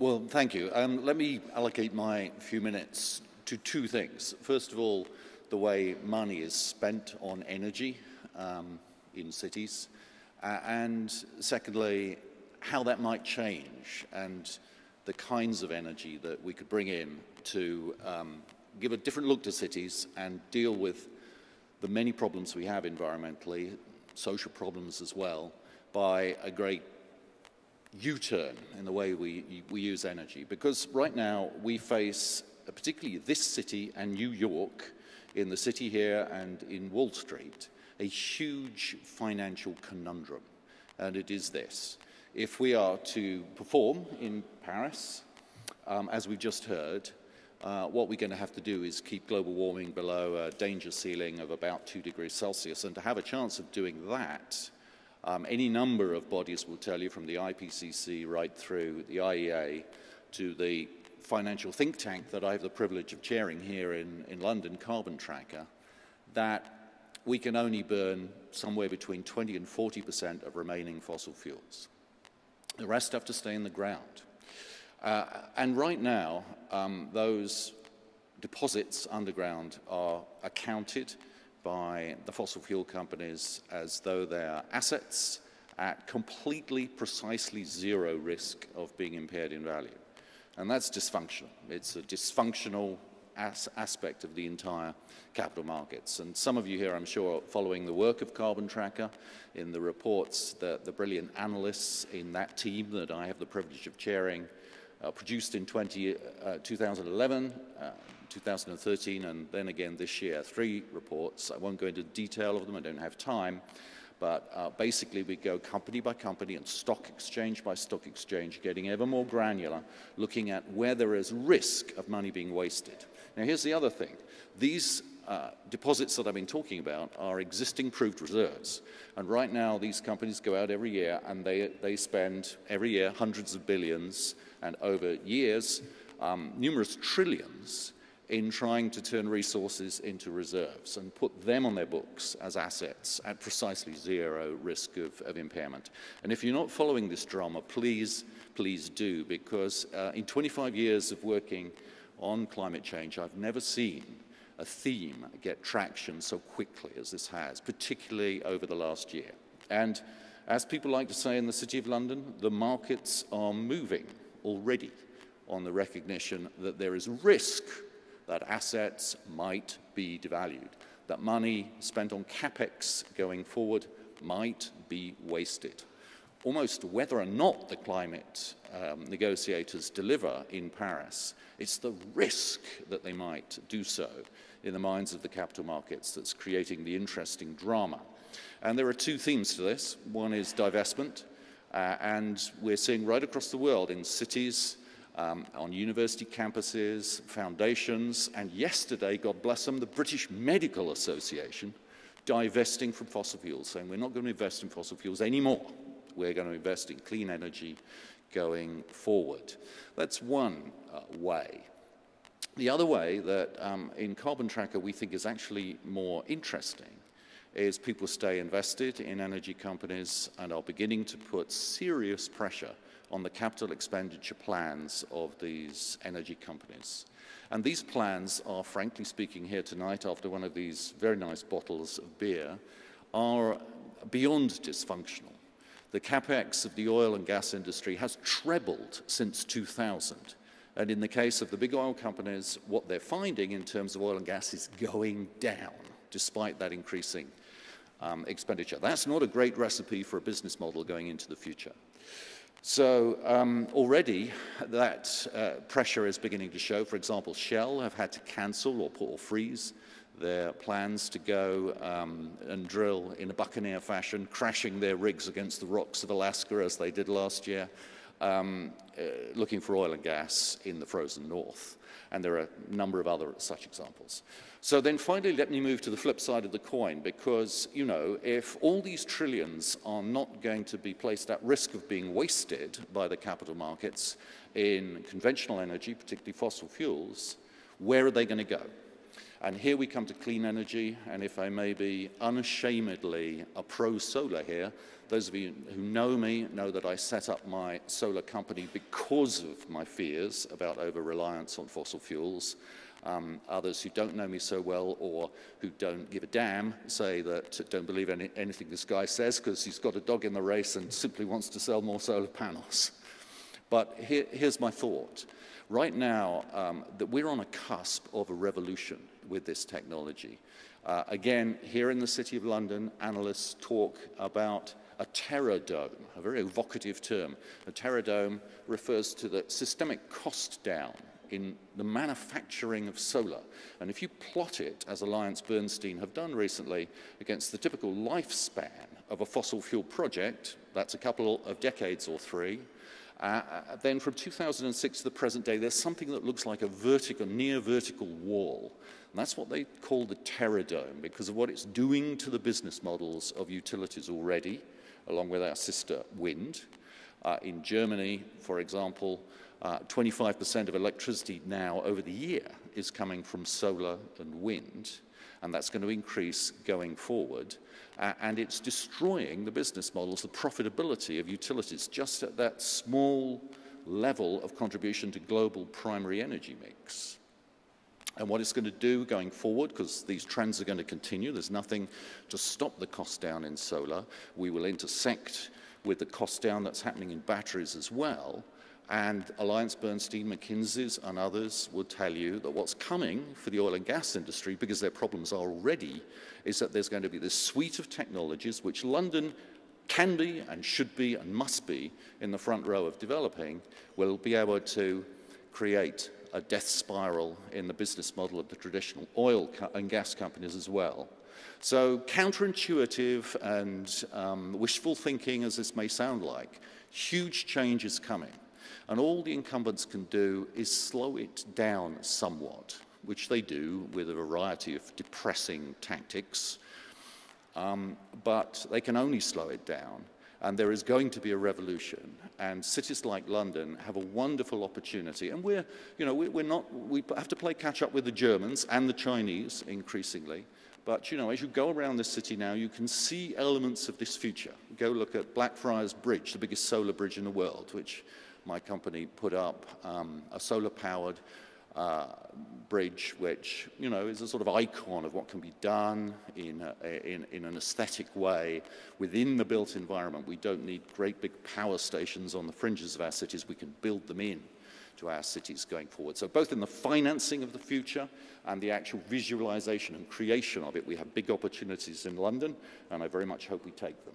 Well, thank you. Um, let me allocate my few minutes to two things. First of all, the way money is spent on energy um, in cities. Uh, and secondly, how that might change and the kinds of energy that we could bring in to um, give a different look to cities and deal with the many problems we have environmentally, social problems as well, by a great U-turn in the way we, we use energy. Because right now we face, particularly this city and New York, in the city here and in Wall Street, a huge financial conundrum. And it is this. If we are to perform in Paris, um, as we've just heard, uh, what we're going to have to do is keep global warming below a danger ceiling of about 2 degrees Celsius. And to have a chance of doing that, um, any number of bodies will tell you from the IPCC right through the IEA to the financial think tank that I have the privilege of chairing here in, in London, Carbon Tracker, that we can only burn somewhere between 20 and 40% of remaining fossil fuels. The rest have to stay in the ground. Uh, and right now, um, those deposits underground are accounted by the fossil fuel companies as though they are assets at completely precisely zero risk of being impaired in value. And that's dysfunctional. It's a dysfunctional as aspect of the entire capital markets. And some of you here, I'm sure, following the work of Carbon Tracker in the reports that the brilliant analysts in that team that I have the privilege of chairing uh, produced in 20, uh, 2011, uh, 2013, and then again this year. Three reports. I won't go into detail of them. I don't have time. But uh, basically, we go company by company and stock exchange by stock exchange, getting ever more granular, looking at where there is risk of money being wasted. Now, here's the other thing. These uh, deposits that I've been talking about are existing proved reserves. And right now, these companies go out every year and they, they spend every year hundreds of billions and over years, um, numerous trillions in trying to turn resources into reserves and put them on their books as assets at precisely zero risk of, of impairment. And if you're not following this drama, please, please do, because uh, in 25 years of working on climate change, I've never seen a theme get traction so quickly as this has, particularly over the last year. And as people like to say in the City of London, the markets are moving already on the recognition that there is risk that assets might be devalued, that money spent on capex going forward might be wasted. Almost whether or not the climate um, negotiators deliver in Paris, it's the risk that they might do so in the minds of the capital markets that's creating the interesting drama. And there are two themes to this. One is divestment, uh, and we're seeing right across the world in cities, um, on university campuses, foundations, and yesterday, God bless them, the British Medical Association divesting from fossil fuels, saying we're not going to invest in fossil fuels anymore. We're going to invest in clean energy going forward. That's one uh, way. The other way that um, in Carbon Tracker we think is actually more interesting is people stay invested in energy companies and are beginning to put serious pressure on the capital expenditure plans of these energy companies. And these plans are, frankly speaking, here tonight after one of these very nice bottles of beer, are beyond dysfunctional. The capex of the oil and gas industry has trebled since 2000. And in the case of the big oil companies, what they're finding in terms of oil and gas is going down, despite that increasing um, expenditure. That's not a great recipe for a business model going into the future. So um, already that uh, pressure is beginning to show. For example, Shell have had to cancel or, put or freeze their plans to go um, and drill in a buccaneer fashion, crashing their rigs against the rocks of Alaska as they did last year, um, uh, looking for oil and gas in the frozen north. And there are a number of other such examples. So then finally, let me move to the flip side of the coin, because, you know, if all these trillions are not going to be placed at risk of being wasted by the capital markets in conventional energy, particularly fossil fuels, where are they going to go? And here we come to clean energy, and if I may be unashamedly a pro-solar here, those of you who know me know that I set up my solar company because of my fears about over-reliance on fossil fuels. Um, others who don't know me so well or who don't give a damn say that don't believe any, anything this guy says because he's got a dog in the race and simply wants to sell more solar panels. But here, here's my thought. Right now, um, that we're on a cusp of a revolution with this technology. Uh, again, here in the City of London, analysts talk about a terrordome, a very evocative term. A terrordome refers to the systemic cost down in the manufacturing of solar. And if you plot it, as Alliance Bernstein have done recently, against the typical lifespan of a fossil fuel project, that's a couple of decades or three, uh, uh then from 2006 to the present day, there's something that looks like a vertical, near vertical wall. And that's what they call the terrordome because of what it's doing to the business models of utilities already, along with our sister wind. Uh, in Germany, for example, 25% uh, of electricity now over the year is coming from solar and wind, and that's going to increase going forward. Uh, and it's destroying the business models, the profitability of utilities, just at that small level of contribution to global primary energy mix. And what it's going to do going forward, because these trends are going to continue, there's nothing to stop the cost down in solar. We will intersect with the cost down that's happening in batteries as well. And Alliance Bernstein, McKinsey's, and others will tell you that what's coming for the oil and gas industry, because their problems are already, is that there's going to be this suite of technologies which London can be and should be and must be in the front row of developing, will be able to create a death spiral in the business model of the traditional oil and gas companies as well. So counterintuitive and um, wishful thinking, as this may sound like, huge change is coming. And all the incumbents can do is slow it down somewhat, which they do with a variety of depressing tactics. Um, but they can only slow it down. And there is going to be a revolution. And cities like London have a wonderful opportunity. And we're, you know, we're not, we have to play catch up with the Germans and the Chinese increasingly. But, you know, as you go around this city now, you can see elements of this future. Go look at Blackfriars Bridge, the biggest solar bridge in the world, which my company put up um, a solar-powered uh, bridge, which you know is a sort of icon of what can be done in, a, in, in an aesthetic way within the built environment. We don't need great big power stations on the fringes of our cities. We can build them in to our cities going forward. So both in the financing of the future and the actual visualization and creation of it, we have big opportunities in London, and I very much hope we take them.